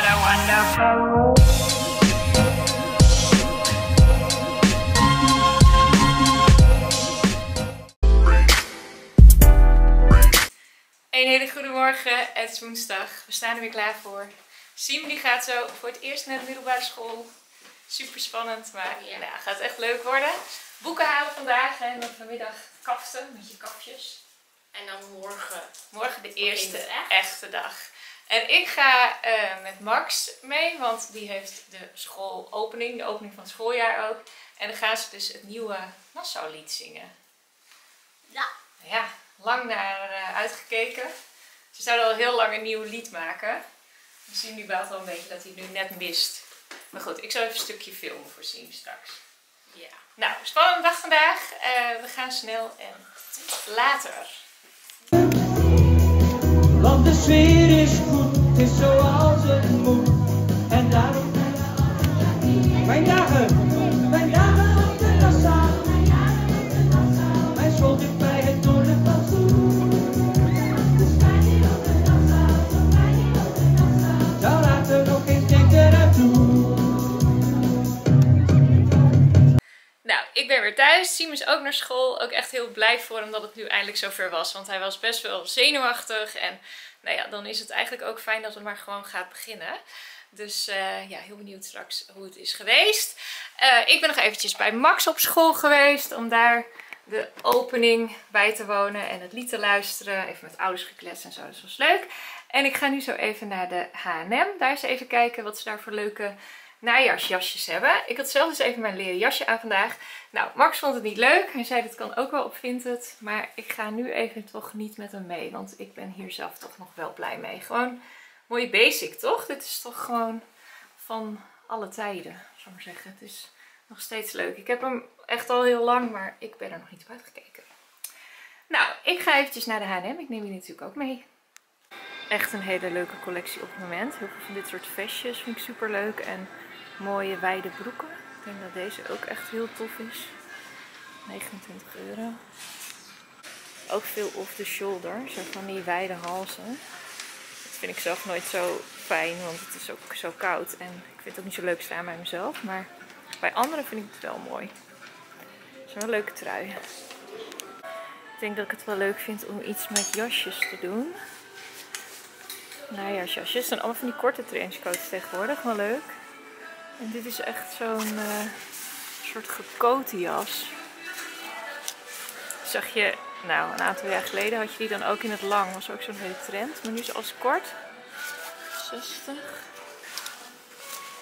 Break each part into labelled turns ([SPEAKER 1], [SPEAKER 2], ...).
[SPEAKER 1] what a wonderful Een hele goede morgen, het is woensdag. We staan er weer klaar voor. Siem die gaat zo voor het eerst naar de middelbare school. Super spannend, maar ja. nou, gaat echt leuk worden. Boeken halen vandaag en dan vanmiddag kaften met je kafjes.
[SPEAKER 2] En dan morgen.
[SPEAKER 1] Morgen de eerste
[SPEAKER 2] echt.
[SPEAKER 1] echte dag. En ik ga eh, met Max mee, want die heeft de schoolopening, de opening van het schooljaar ook. En dan gaan ze dus het nieuwe Nassau-lied zingen.
[SPEAKER 2] Ja.
[SPEAKER 1] Ja, lang naar eh, uitgekeken. Ze zouden al heel lang een nieuw lied maken. We zien nu baalt wel een beetje dat hij het nu net mist. Maar goed, ik zal even een stukje filmen voor Siem straks.
[SPEAKER 2] Ja.
[SPEAKER 1] Nou, spannende dag vandaag. Eh, we gaan snel en tot later.
[SPEAKER 3] Want de sfeer is goed, is zoals het moet. En daarom mijn dagen, mijn dagen op de Nassau. Mijn school dicht bij het Noorderplantsoen. Nou later nog eens denk toe.
[SPEAKER 1] Nou, ik ben weer thuis. Siem is ook naar school. Ook echt heel blij voor hem dat het nu eindelijk zover was. Want hij was best wel zenuwachtig. En nou ja, dan is het eigenlijk ook fijn dat het maar gewoon gaat beginnen. Dus eh, ja, heel benieuwd straks hoe het is geweest. Eh, ik ben nog eventjes bij Max op school geweest. Om daar de opening bij te wonen en het lied te luisteren. Even met ouders gekletst en zo. Dat was leuk. En ik ga nu zo even naar de H&M. Daar eens even kijken wat ze daar voor leuke najaarsjasjes hebben. Ik had zelf dus even mijn leren jasje aan vandaag. Nou, Max vond het niet leuk. Hij zei dat kan ook wel op Vinted. Maar ik ga nu even toch niet met hem mee. Want ik ben hier zelf toch nog wel blij mee. Gewoon mooie basic, toch? Dit is toch gewoon van alle tijden, zou maar zeggen. Het is nog steeds leuk. Ik heb hem echt al heel lang, maar ik ben er nog niet op uitgekeken. Nou, ik ga eventjes naar de H&M. Ik neem jullie natuurlijk ook mee. Echt een hele leuke collectie op het moment. Heel veel van dit soort vestjes vind ik super leuk. En mooie wijde broeken. Ik denk dat deze ook echt heel tof is. 29 euro. Ook veel off the shoulder. Zo van die wijde halzen. Dat vind ik zelf nooit zo fijn, want het is ook zo koud. En ik vind het ook niet zo leuk staan bij mezelf. Maar bij anderen vind ik het wel mooi. Zo'n leuke trui. Ik denk dat ik het wel leuk vind om iets met jasjes te doen. Najaarsjasjes. Het zijn allemaal van die korte trenchcoats tegenwoordig. Wel leuk. En dit is echt zo'n eh, soort gekote jas. Zag je, nou een aantal jaar geleden had je die dan ook in het lang. Was ook zo'n hele trend. Maar nu is alles kort. 60.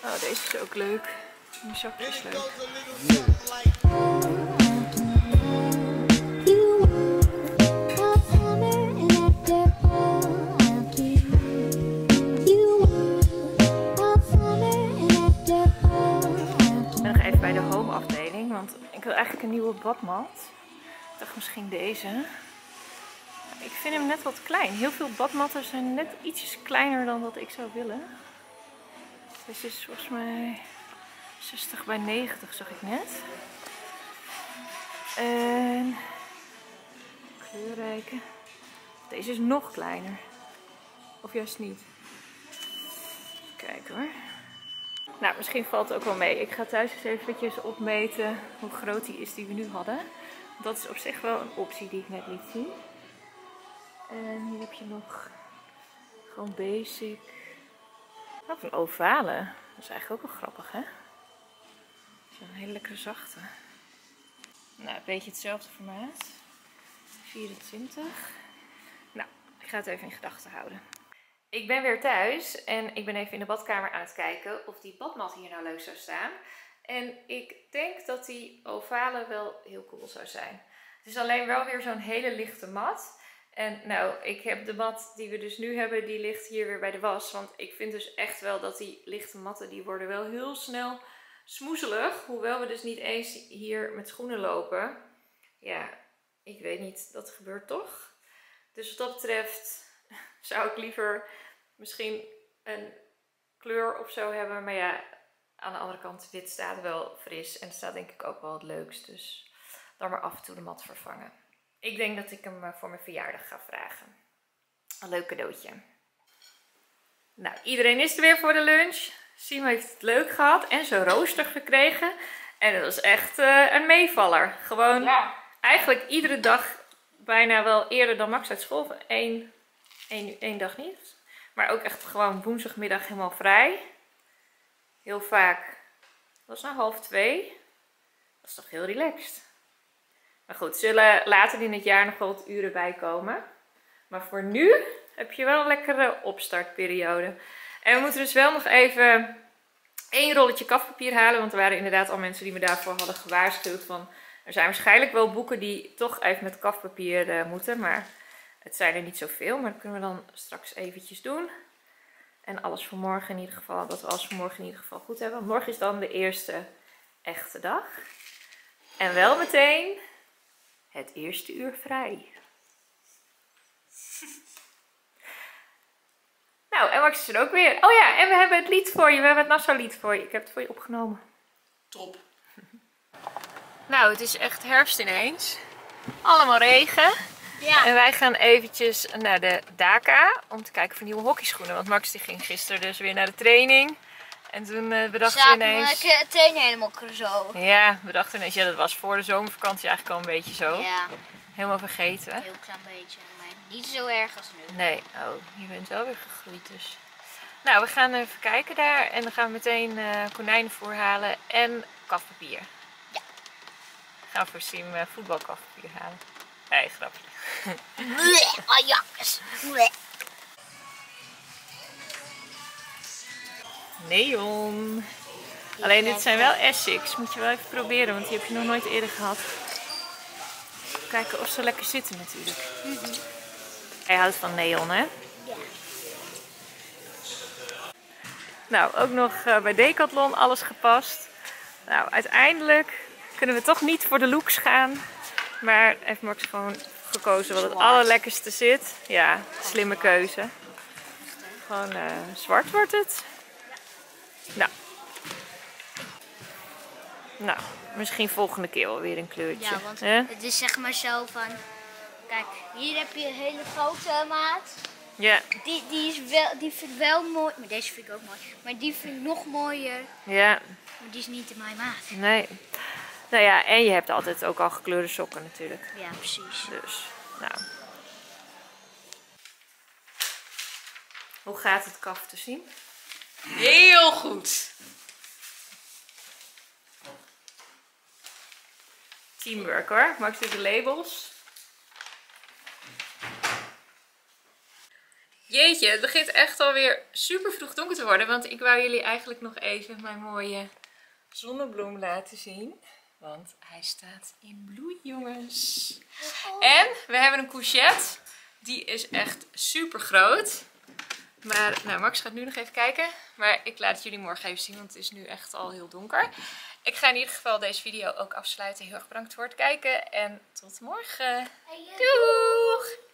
[SPEAKER 1] Oh, deze is ook leuk. Zakje is leuk. Badmat. Ik dacht misschien deze. Ik vind hem net wat klein. Heel veel badmatten zijn net ietsjes kleiner dan wat ik zou willen. Deze is volgens mij 60 bij 90 zag ik net. En kleurrijke. Deze is nog kleiner. Of juist niet. Kijk hoor. Nou, misschien valt het ook wel mee. Ik ga thuis eens eventjes opmeten hoe groot die is die we nu hadden. Dat is op zich wel een optie die ik net liet zien. En hier heb je nog gewoon basic. Wat een ovale. Dat is eigenlijk ook wel grappig, hè? Zo'n hele lekkere zachte. Nou, een beetje hetzelfde formaat. 24. Nou, ik ga het even in gedachten houden. Ik ben weer thuis en ik ben even in de badkamer aan het kijken of die badmat hier nou leuk zou staan. En ik denk dat die ovale wel heel cool zou zijn. Het is alleen wel weer zo'n hele lichte mat. En nou, ik heb de mat die we dus nu hebben, die ligt hier weer bij de was. Want ik vind dus echt wel dat die lichte matten, die worden wel heel snel smoezelig. Hoewel we dus niet eens hier met schoenen lopen. Ja, ik weet niet, dat gebeurt toch? Dus wat dat betreft zou ik liever misschien een kleur of zo hebben. Maar ja, aan de andere kant, dit staat wel fris. En het staat denk ik ook wel het leukst. Dus dan maar af en toe de mat vervangen. Ik denk dat ik hem eh, voor mijn verjaardag ga vragen. Een leuk cadeautje. Nou, iedereen is er weer voor de lunch. Siem heeft het leuk gehad en zijn rooster gekregen. En dat was echt eh, een meevaller. Gewoon
[SPEAKER 2] Ja.
[SPEAKER 1] eigenlijk iedere dag bijna wel eerder dan Max uit school. Eén, één, één dag niet. Maar ook echt gewoon woensdagmiddag helemaal vrij. Heel vaak. Was nou half twee. Dat is toch heel relaxed. Maar goed, zullen later in het jaar nog wel wat uren bij komen. Maar voor nu heb je wel een lekkere opstartperiode. En we moeten dus wel nog even één rolletje kafpapier halen. Want er waren inderdaad al mensen die me daarvoor hadden gewaarschuwd. Van, er zijn waarschijnlijk wel boeken die toch even met kafpapier eh, moeten. Maar het zijn er niet zoveel. Maar dat kunnen we dan straks eventjes doen. En alles voor morgen in ieder geval. Dat we alles voor morgen in ieder geval goed hebben. Morgen is dan de eerste echte dag. En wel meteen het eerste uur vrij. Nou, en Max is er ook weer. Oh ja, en we hebben het lied voor je. We hebben het Nassau lied voor je. Ik heb het voor je opgenomen.
[SPEAKER 2] Top.
[SPEAKER 1] Nou, het is echt herfst ineens. Allemaal regen.
[SPEAKER 2] Ja.
[SPEAKER 1] En wij gaan eventjes naar de Daka om te kijken voor nieuwe hockeyschoenen. Want Max die ging gisteren dus weer naar de training. En toen eh bedachten we ineens...
[SPEAKER 4] ik teen helemaal zo.
[SPEAKER 1] Ja, we dachten ineens, ja dat was voor de zomervakantie eigenlijk al een beetje zo.
[SPEAKER 4] Ja,
[SPEAKER 1] Helemaal vergeten.
[SPEAKER 4] een heel klein beetje. Maar niet zo erg als nu.
[SPEAKER 1] Nee, oh, je bent wel weer gegroeid dus. Nou, we gaan even kijken daar en dan gaan we meteen eh konijnen voorhalen en kafpapier.
[SPEAKER 4] Ja.
[SPEAKER 1] Gaan we voor Sim eh, voetbalkafpapier halen. Nee, grapje. Neon. Alleen dit zijn wel Essex. Moet je wel even proberen, want die heb je nog nooit eerder gehad. Kijken of ze lekker zitten natuurlijk. Hij houdt van neon, hè?
[SPEAKER 4] Ja.
[SPEAKER 1] Nou, ook nog eh, bij Decathlon alles gepast. Nou, uiteindelijk kunnen we toch niet voor de looks gaan. Maar heeft Max gewoon gekozen wat het allerlekkerste zit. Ja, slimme keuze. Gewoon eh, zwart wordt het. Nou. Nou, misschien volgende keer wel weer een kleurtje.
[SPEAKER 4] Ja, want het is zeg maar zo van... Kijk, hier heb je een hele grote maat.
[SPEAKER 1] Ja,
[SPEAKER 4] Die, die, is wel, die vind ik wel mooi. Maar deze vind ik ook mooi. Maar die vind ik nog mooier.
[SPEAKER 1] ja,
[SPEAKER 4] Maar die is niet in mijn maat.
[SPEAKER 1] nee. Nou ja, en je hebt altijd ook al gekleurde sokken natuurlijk.
[SPEAKER 4] Ja, precies.
[SPEAKER 1] Dus, nou. Hoe gaat het kaf te zien?
[SPEAKER 2] Heel goed.
[SPEAKER 1] Teamwork hoor. Max doet de labels. Jeetje, het begint echt alweer super vroeg donker te worden. Want ik wou jullie eigenlijk nog even mijn mooie zonnebloem laten zien. Want hij staat in bloei, jongens. En we hebben een courgette. Die is echt super groot. Maar nou, Max gaat nu nog even kijken. Maar ik laat het jullie morgen even zien, want het is nu echt al heel donker. Ik ga in ieder geval deze video ook afsluiten. Heel erg bedankt voor het kijken en tot morgen. Doei!